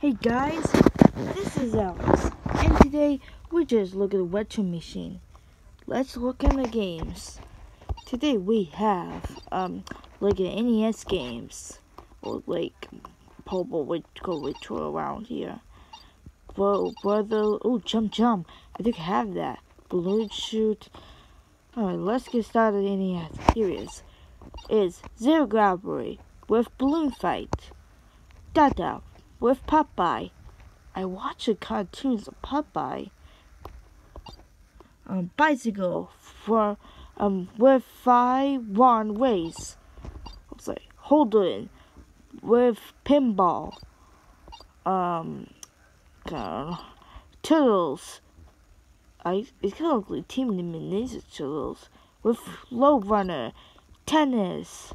Hey guys, this is Alex, and today we just look at the retro machine. Let's look at the games. Today we have um like NES games or like Pobo would go retro around here. Whoa, brother! Oh, jump, jump! I think I have that. Balloon shoot. Alright, let's get started. NES. Here is is Zero Gravity with Balloon Fight. Dada with Popeye. I watch the cartoons of Popeye. Um, bicycle for um with five one race. Let's say Holden with pinball. Um, uh, turtles. I it's kind of like Team Ninja Turtles with Lode Runner, tennis.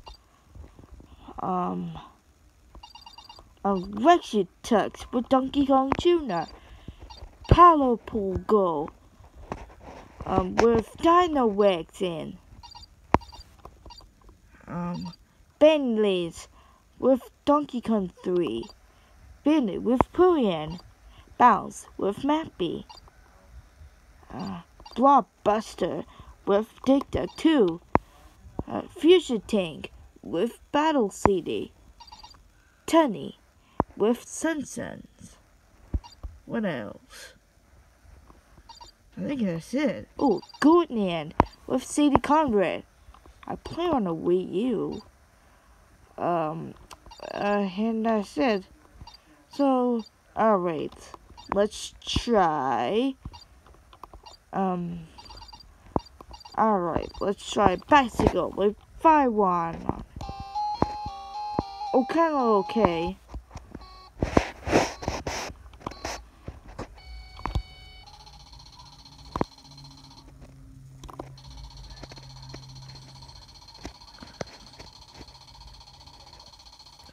Um um, Rexy Tux with Donkey Kong Jr. Palo Pool Go um, with Dino Rex in. Um, Bentley's with Donkey Kong 3. Bentley with Pooyan. Bounce with Mappy. Uh, Blockbuster with Dicta 2. Uh, Fusion Tank with Battle City. Tunny with Simpsons. What else? I think that's it. Oh, Goodland with Sadie Conrad. I play on a Wii U. Um, uh, and that's it. So, alright. Let's try. Um, alright. Let's try Bicycle with 5 1. Oh, kind of okay.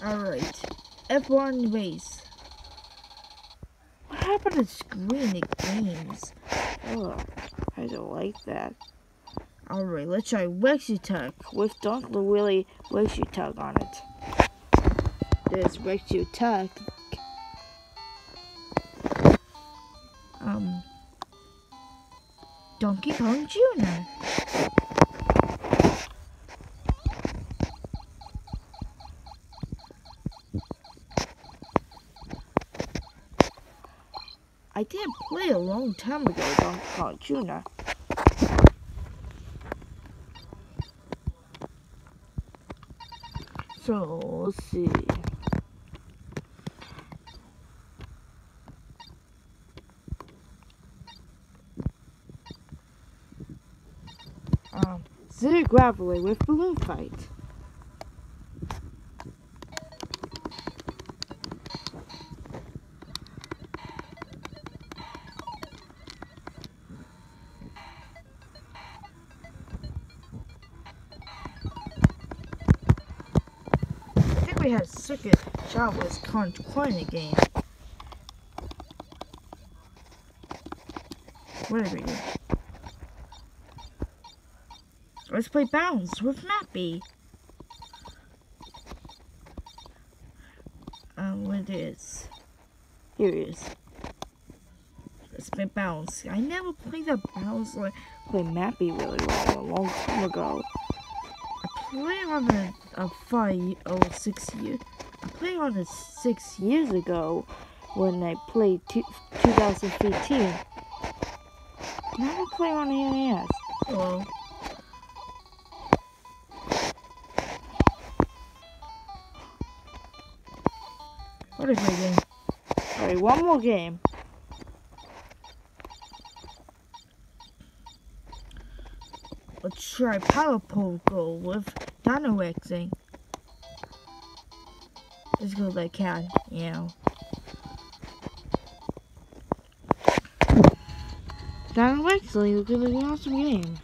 Alright. F1 race. What happened to screen games? Oh, I don't like that. Alright, let's try Rexy Tuck with Don't Willy Rexy Tuck on it. There's Rexy Tuck. Um, Donkey Kong Jr. I did play a long time ago Donkey Kong Jr. So, let's see. Um, Zero Gravity with Balloon Fight. Think we had Circuit Shop was coin a game. What did we do? Let's play Bounce with Mappy. Um, what it is? Here it is. Let's play Bounce. I never played the Bounce like play Mappy really well a long time ago. I played on a, a oh, six year. I played on it six years ago when I played two, 2015. Never play on the NES. Hello. What is my game? Alright, one more game. Let's try Power Pogo with Dino Rexing. Let's go like cat, you know. Dino Rexing looks like an awesome game.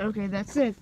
Okay, that's it.